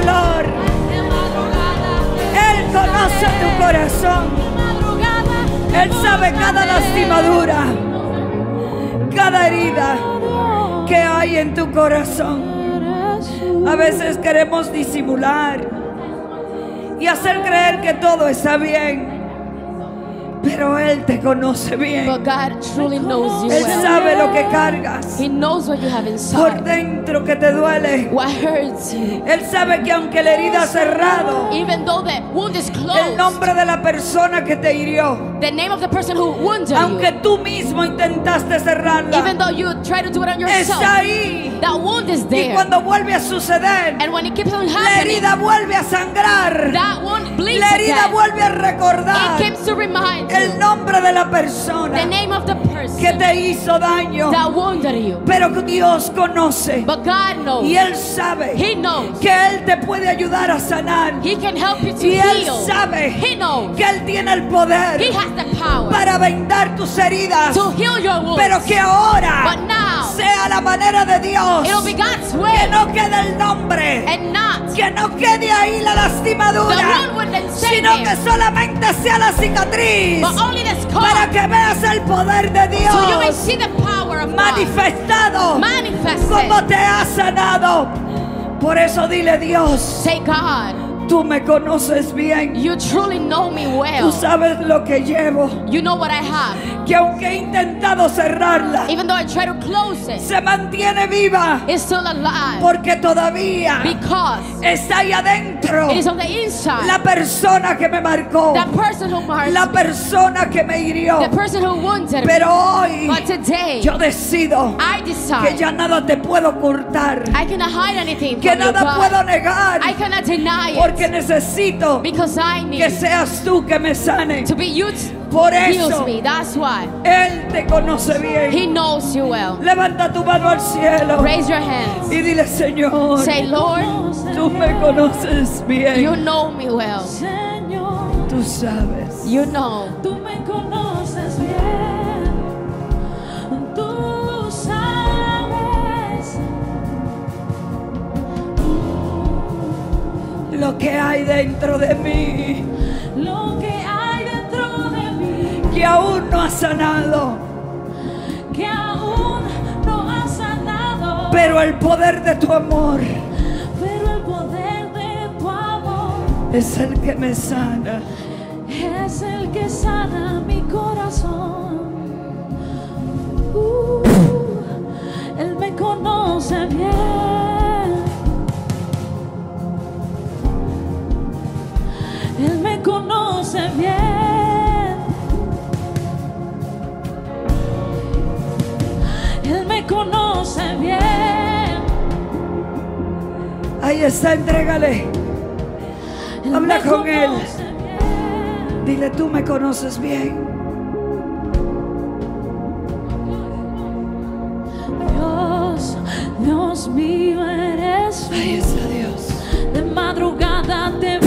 dolor. Él conoce tu corazón. Él sabe cada lastimadura, cada herida que hay en tu corazón. A veces queremos disimular y hacer creer que todo está bien. Pero Él te conoce bien. But God truly knows you Él well. sabe lo que cargas He knows what you have por inside. dentro que te duele. What hurts you. Él sabe que aunque la herida ha cerrado, Even though the wound is el nombre de la persona que te hirió, the name of the person who wounded aunque you, tú mismo intentaste even cerrarla, though you try to do it on yourself, ahí. that wound is Y there. cuando vuelve a suceder, And when it keeps on la herida vuelve a sangrar. that wound bleeds La herida again. vuelve a It recordar keeps to remind el nombre de la the persona name of the que person te hizo daño. that wounded you. Pero que Dios conoce But God knows. y Él sabe He knows. que Él te puede ayudar a sanar. He can help you to Y Él heal. sabe He knows. que Él tiene el poder He has the power para vendar tus heridas. to heal your wounds. Pero que ahora manera de Dios. it'll be God's Que no quede el nombre. and not Que no quede ahí la lastimadura. Sino que solamente sea la cicatriz. but only the Para que veas el poder de So you may Dios see the power of God manifestado. Como te ha sanado. Por eso dile Dios, Say, God, tú me conoces bien. you truly know me Tú well. sabes lo que llevo. You know what I have. Que aunque he intentado cerrarla, Even though I try to close it, se mantiene viva. it's still alive Porque todavía because está ahí adentro it is on the inside. la persona que me marcó. The person who marked La persona que me hirió. the person who wounded. Pero hoy But today, yo decido I que decide ya nada te puedo ocultar. I cannot hide anything Que from you, nada puedo negar. I cannot deny Porque it necesito because I que seas tú que me sane. to be Por eso me. That's why Él te conoce bien. He knows you well. Levanta tu mano al cielo Raise your hands. y dile, Señor, Say, Lord, tú me conoces bien. you know me well. Señor, Tú sabes. You know. tú me conoces lo que hay dentro de mí lo que hay dentro de mí que aún no ha sanado. que aún no ha sanado. Pero el poder de tu amor Pero el poder de tu amor es el que me sana. es el que sana mi corazón. Uh, él me conoce bien. Me conoce bien. Ahí está, entrégale. Él Habla con él. bien. Dile, tú me conoces bien. Dios, Dios mío eres. Ahí está Dios. De madrugada te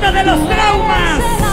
De los traumas.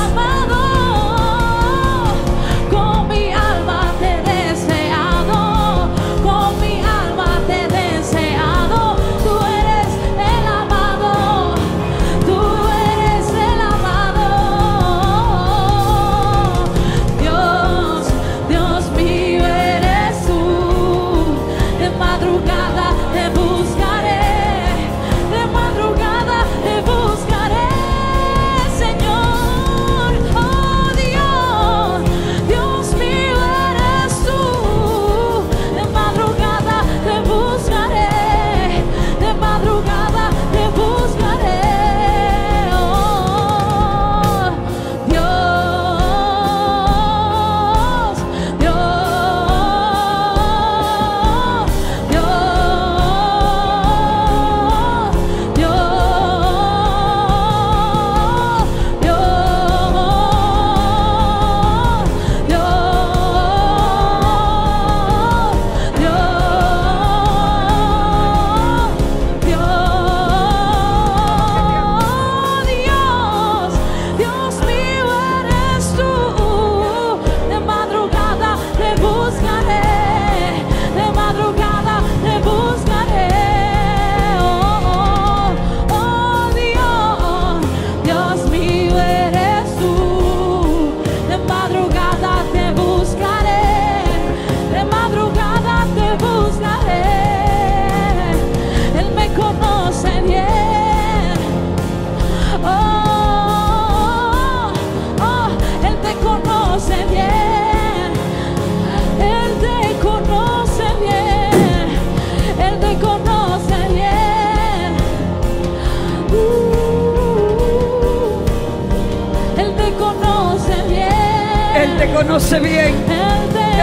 Conoce bien.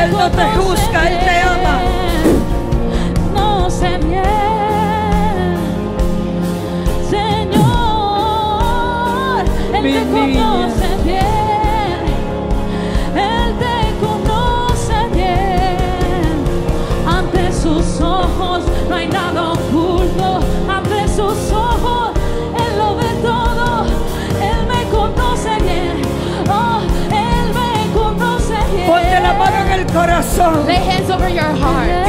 Él no te juzga, Él te ama. Lay hands over your heart.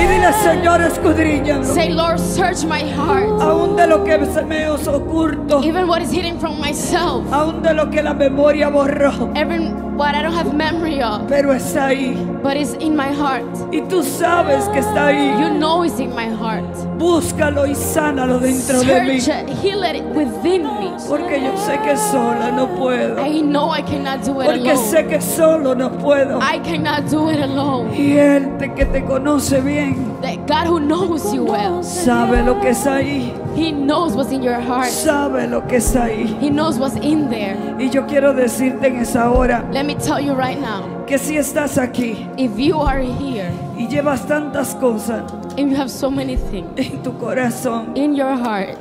Señor, escudriñalo. Say, Lord, search my heart. Aún de lo que se me es oculto, Even what is hidden from myself. aún de lo que la memoria borró, Even what I don't have memory of. pero está ahí. But it's in my heart. Y tú sabes que está ahí. You know it's in my heart. Búscalo y sánalo dentro de mí. Search it. Heal it within me. Porque yo sé que sola no puedo. I know I cannot do it Porque alone. sé que solo no puedo. I cannot do it alone. Y Él te- que te conoce bien, That God who knows you well, sabe lo que está ahí. He knows what's in your heart. Sabe lo que está ahí. He knows what's in there. Y yo quiero decirte en esa hora Let me tell you right now, que si estás aquí if you are here y llevas tantas cosas and you have so many things en tu corazón, in your heart,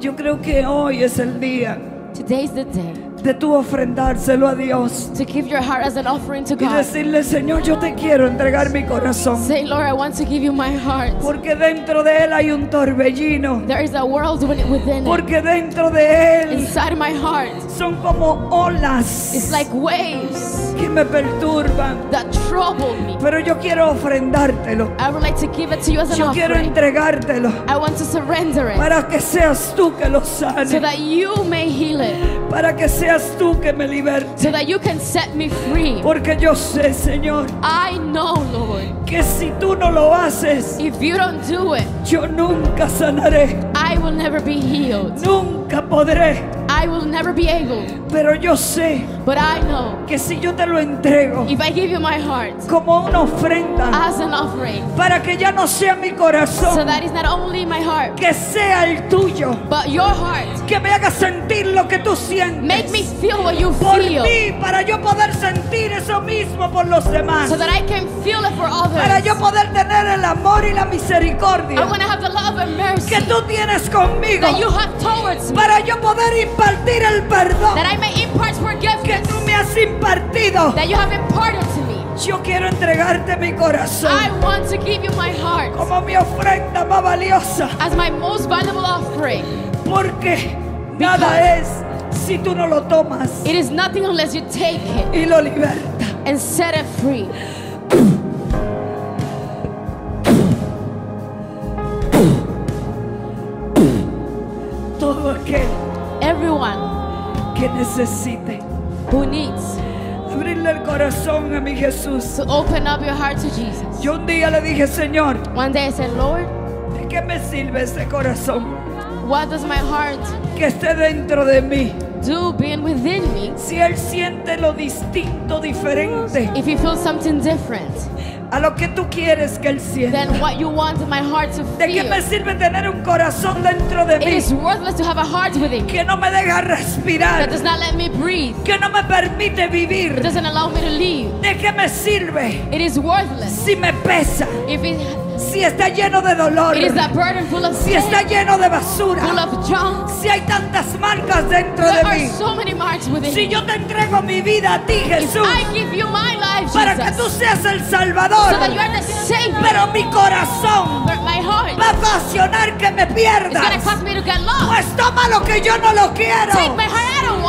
yo creo que hoy es el día today's the day de tu ofrendárselo a Dios to give your heart as an offering to y God. decirle, Señor, yo te quiero entregar mi corazón. Say, Lord, I want to give you my heart. Porque dentro de Él hay un torbellino. There is a world wi- within it. Porque dentro de Él Inside my heart, son como olas it's like waves que me perturban. that trouble me. Pero yo quiero ofrendártelo. I would like to give it to you as an Yo quiero offering. entregártelo I want to surrender it para que seas tú que lo so sane. that you may heal it, Para que seas tú que me liberte. so that you can set me free. Porque yo sé, Señor, I know, Lord, que si tú no lo haces, if you don't do it, yo nunca sanaré. I will never be healed. Nunca podré. I will never be able. Pero yo sé But I know que si yo te lo entrego if I give you my heart como una ofrenda, as an offering, para que ya no sea mi so corazón, that is not only my heart, que sea el tuyo, but your heart. que me haga sentir lo que tú sientes. Make me feel what you por feel, mí, para yo poder sentir eso mismo por los demás. so that I can feel it for Para yo others. poder tener el amor y la misericordia I want to have the love and mercy que tú tienes conmigo. that you have towards me, Para yo poder impartir el perdón that I que tú me has impartido. that you have imparted to me. Yo quiero entregarte mi corazón I want to give you my heart como mi ofrenda más valiosa. as my most valuable offering. Porque nada es si tú no lo tomas It is nothing unless you take it y lo libertas. and set it free. Todo aquel Everyone que necesite who needs abrirle el corazón a mi Jesús. to open up your heart to Jesus. Yo un día le dije, Señor, One day I said, Lord, ¿de qué me sirve ese corazón what does my heart que esté dentro de mí? do being within me Si Él siente lo distinto, diferente if you feel something different a lo que tú quieres que Él sienta. than what you want my heart to ¿De qué me feel? sirve tener un corazón dentro de It mí is worthless to have a heart within que no me deja that respirar, does not let me breathe. que no me permite It vivir? doesn't allow me to live. ¿De qué me sirve It is worthless si me pesa, if it, si está lleno de dolor, it is that burden full of si está lleno de full basura, of junk. si hay tantas marcas dentro There de are mí? so many marks within Si yo te entrego mi vida a ti, Jesús, I give you my life, para que tú seas el Salvador, so that you are the Savior. pero mi corazón But my heart va a ocasionar que me pierdas. cause me to get lost. Pues toma lo que yo no lo quiero.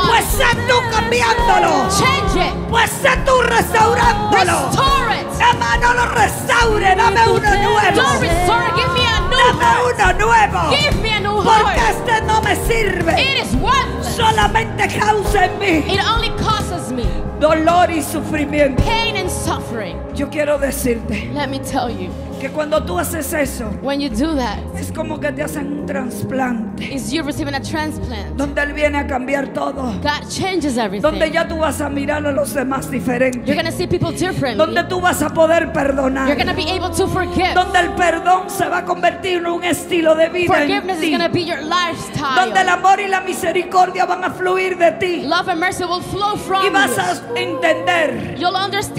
Pues sé tú cambiándolo. Change it. Pues sé tú restaurándolo. Restore it. Hermano, lo restaure. Dame uno nuevo. Don't restore. Give me a new Dame heart. uno nuevo. Give me a new Porque heart. este no me sirve. It is worthless. Solamente causa en mí It only causes me dolor y sufrimiento. pain and suffering. Yo quiero decirte Let me tell you, que cuando tú haces eso, when you do that, es como que te hacen un trasplante. is you receiving a transplant. Donde Él viene a cambiar todo. God changes Donde everything. ya tú vas a mirar a los demás You're diferente. going to see people differently. Donde tú vas a poder perdonar. You're going to be able to forgive. Donde el perdón se va a convertir en un estilo de vida en Forgiveness is ti. going to be your Donde el lifestyle. amor y la misericordia van a fluir de ti. Love and mercy will flow from Y vas you. a entender You'll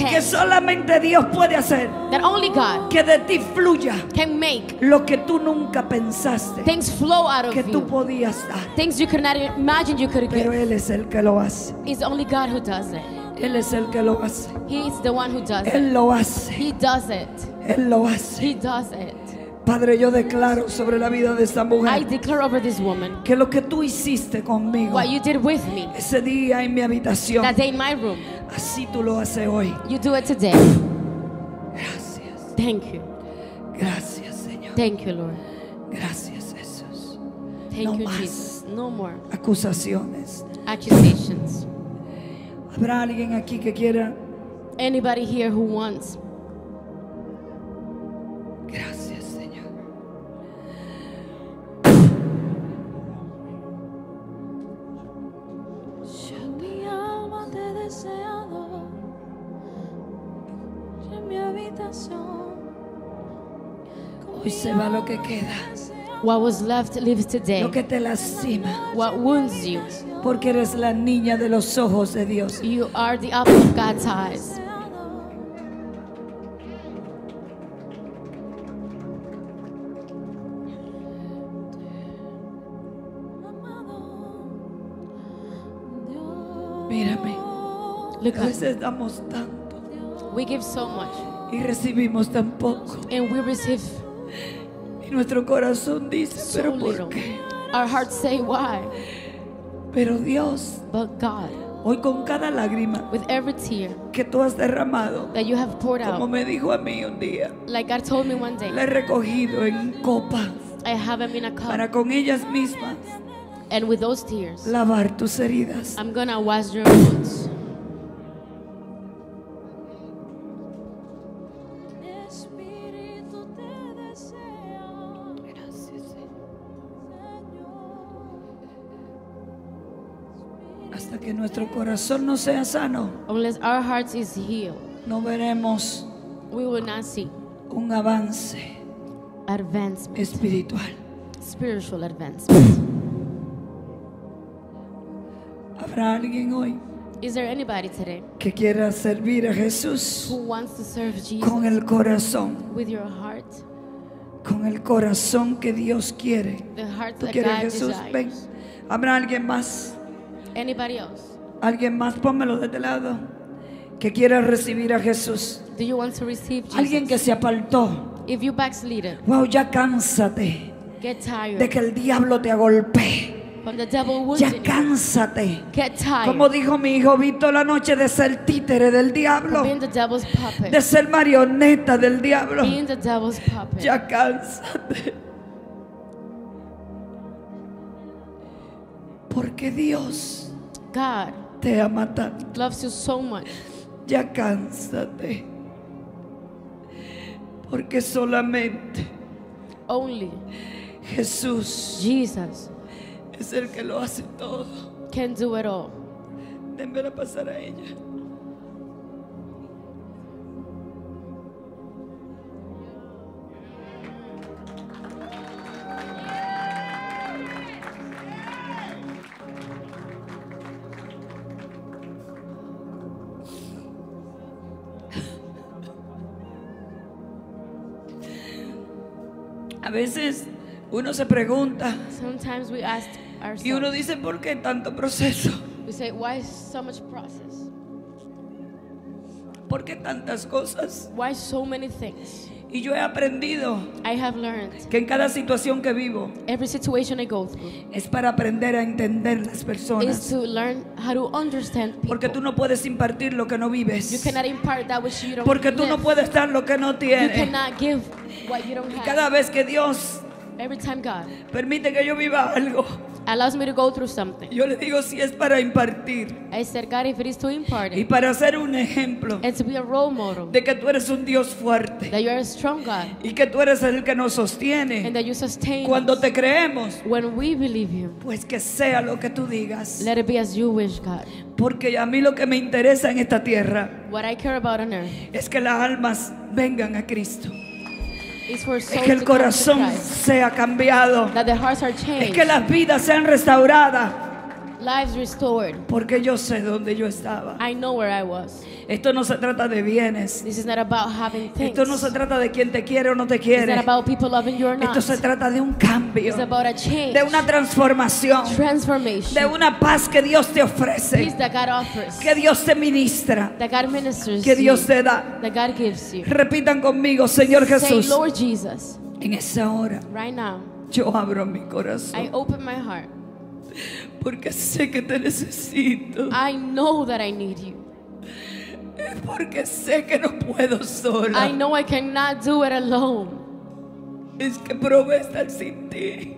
que understand solamente Dios puede hacer that only God que de ti fluya can make lo que tú nunca pensaste things flow out of que tú podías dar. Things you could not imagine you could Pero. Él es el que lo hace. It's only God who does it. Él es el que lo hace. He's the one who does it. Él lo hace. He does it. Él lo hace. He does it. Padre, yo declaro sobre la vida de esta I mujer declare over this woman que lo que tú hiciste conmigo what you did with me ese día en mi habitación, that day in my room. así tú lo haces hoy. You do it today. Gracias. Thank you. Gracias, Señor. Thank you, Lord. Gracias, Jesús. Thank No you, más. Jesus. No more Acusaciones. accusations. ¿Habrá alguien aquí que quiera? Anybody here who wants Se va lo que queda, what was left lives today. lo que te lastima, What wounds you. porque eres la niña de los ojos de Dios. You are the apple of God's eyes. Mírame, Look a at veces damos tanto we give so much y recibimos tan poco. and we receive Y nuestro corazón dice, so pero ¿por little. qué? Our hearts say why, Pero Dios, but God, hoy con cada lágrima with every tear que tú has derramado, that you have poured como out, me dijo a mí un día, like God told me one day, la he recogido en copas I have them in a cup, para con ellas mismas and with those tears, lavar tus heridas. I'm gonna wash your wounds. Nuestro corazón no sea sano, Unless our hearts is healed, no veremos we will not see un avance advancement, espiritual. spiritual advancement. ¿Habrá alguien hoy Is there anybody today que quiera servir a Jesús who wants to serve Jesus con el corazón, with your heart, con el corazón que Dios quiere? the heart ¿Tú that quieres God Jesús? Ven. desires? ¿Habrá alguien más? Anybody else? ¿Alguien más? Pónmelo de este lado. Que quiera recibir a Jesús. Do you want to receive Jesus? Alguien que se apartó. If you backslided, Wow, ya cánsate get tired de que el diablo te golpee. from the devil Ya cánsate. Get tired Como dijo mi hijo Víctor la noche de ser títere del diablo, being the devil's puppet. de ser marioneta del diablo. being the devil's puppet. Ya cánsate. Porque Dios God te ama tanto. loves you so much. Ya cánsate. Porque solamente Only Jesús Jesus es el que lo hace todo. can do it all. Démela pasar a ella. A veces uno se pregunta Sometimes we ask y uno ourselves, dice, ¿por qué tanto proceso? we say, why so much process? ¿Por qué tantas cosas? Why so many things? Y yo he aprendido I have learned que en cada situación que vivo every situation I go through es para aprender a entender las is personas. to learn how to understand people. Porque tú no puedes impartir lo que no You vives. cannot impart that which you don't Porque tú no live. puedes dar lo que no You tienes. cannot give what you don't Y have. cada vez que Dios Every time God permite que yo viva algo, allows me to go through something, yo le digo si es para impartir I said, God, if it is to impart y it para ser un ejemplo and to be a role model, de que tú eres un Dios fuerte that you are a strong God y que tú eres el que nos and sostiene that you sustain cuando us. te creemos, When we believe you, pues que sea lo que tú digas. let it be as you wish, God. Porque a mí lo que me interesa en esta tierra What I care about on earth es que las almas vengan a Cristo. Es que el corazón sea cambiado. Es que las vidas sean restauradas. Lives restored. Porque yo sé dónde yo estaba. I know where I was. Esto no se trata de bienes. This is not about having things. Esto no se trata de quién te quiere o no te It's quiere. not about people loving you or not. Esto se trata de un cambio, It's about a change. de una transformación, transformation. de una paz que Dios te Peace ofrece, that God offers. que Dios te ministra, that God ministers que Dios te da. that God gives you. Repitan conmigo, Señor Say, Jesús, Lord Jesus, en esa hora right now, yo abro mi I corazón open my heart. Porque sé que te necesito, I know that I need you. porque sé que no puedo I sola. know I cannot do it alone. Es que probé estar sin ti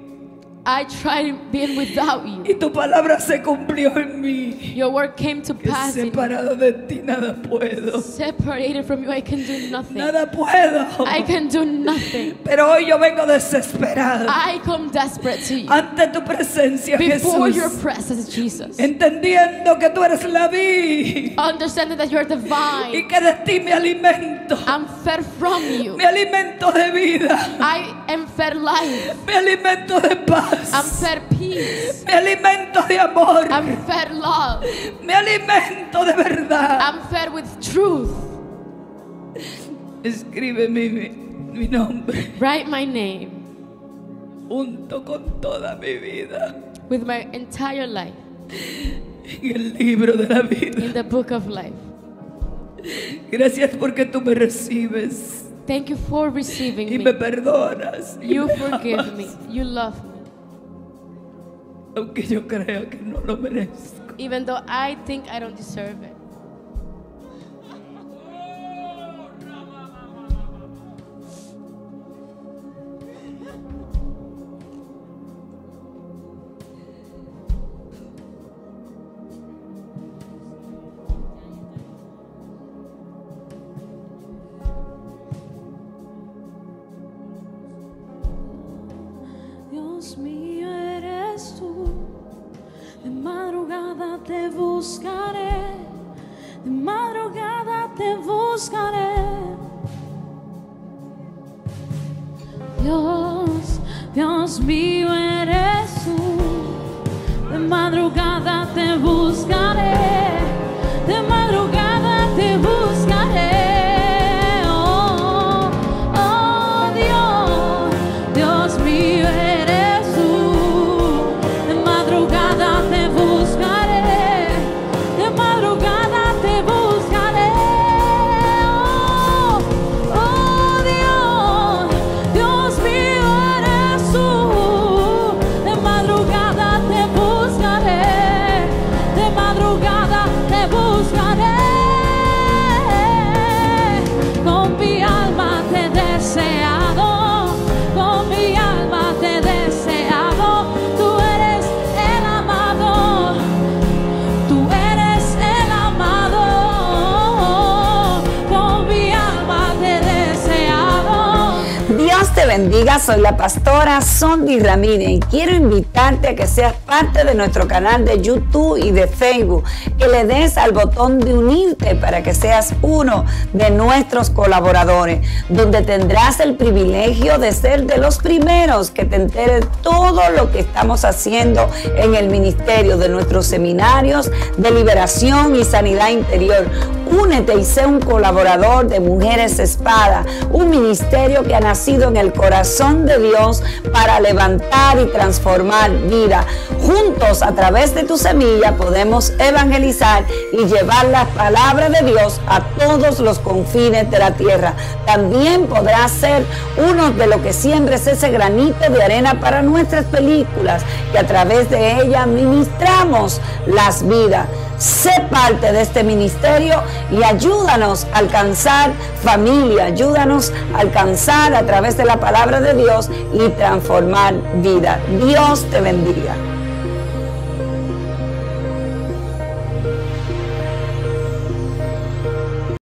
I tried being without you. y tu palabra se cumplió en mí. Your word came to Que pass me. separado de ti nada puedo, Separated from you, I can do nothing. nada puedo. I can do nothing. Pero hoy yo vengo desesperada I come desperate to you. ante tu presencia, Before your Jesús. presence, Jesus. Entendiendo que tú eres la vida Understanding that you're y divine. que de ti me alimento. I'm fed from you. Me alimento de vida, I am fed life. me alimento de I'm paz, fed peace. me alimento de amor, I'm fed love. me alimento de verdad. I'm fed with truth. Escribe mi, mi nombre Write my name junto con toda mi vida with my entire life en el libro de la vida. in the book of life. Gracias porque tú me recibes Thank you for receiving y me me. perdonas. You me forgive amas, me. You love me. Aunque yo que no lo merezco. Even though I think I don't deserve it. Bendiga, soy la pastora Sondi Ramírez y quiero invitarte a que seas parte de nuestro canal de YouTube y de Facebook, que le des al botón de unirte para que seas uno de nuestros colaboradores, donde tendrás el privilegio de ser de los primeros que te enteres todo lo que estamos haciendo en el ministerio de nuestros seminarios de liberación y sanidad interior. Únete y sé un colaborador de Mujeres Espada, un ministerio que ha nacido en el corazón de Dios para levantar y transformar vida. Juntos, a través de tu semilla, podemos evangelizar y llevar la palabra de Dios a todos los confines de la tierra. También podrás ser uno de los que siembres ese granito de arena para nuestras películas, que a través de ella ministramos las vidas. Sé parte de este ministerio y ayúdanos a alcanzar familia, ayúdanos a alcanzar a través de la palabra de Dios y transformar vida. Dios te bendiga.